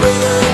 bring it